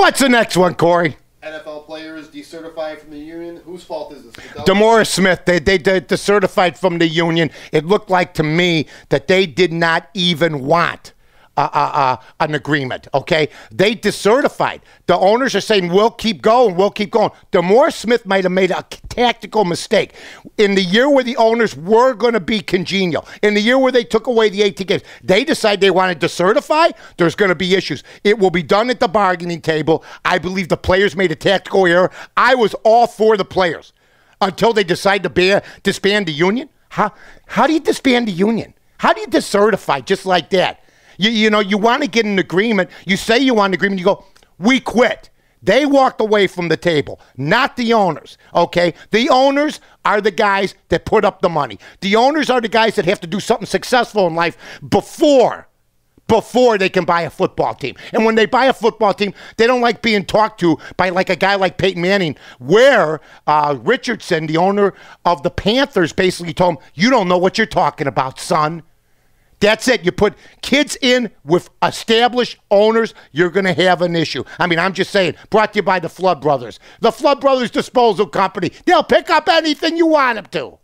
What's the next one, Corey? NFL players decertified from the union. Whose fault is this? DeMaurice Smith, they, they, they decertified from the union. It looked like to me that they did not even want uh, uh, an agreement. Okay, they decertified. The owners are saying we'll keep going, we'll keep going. DeMaurice Smith might have made a tactical mistake in the year where the owners were going to be congenial. In the year where they took away the 18 games, they decide they wanted to certify. There's going to be issues. It will be done at the bargaining table. I believe the players made a tactical error. I was all for the players until they decide to ban, disband the union. How how do you disband the union? How do you decertify just like that? You, you know, you want to get an agreement. You say you want an agreement. You go, we quit. They walked away from the table, not the owners. Okay? The owners are the guys that put up the money. The owners are the guys that have to do something successful in life before before they can buy a football team. And when they buy a football team, they don't like being talked to by like a guy like Peyton Manning, where uh, Richardson, the owner of the Panthers, basically told him, You don't know what you're talking about, son. That's it. You put kids in with established owners, you're going to have an issue. I mean, I'm just saying, brought to you by the Flood Brothers. The Flood Brothers Disposal Company. They'll pick up anything you want them to.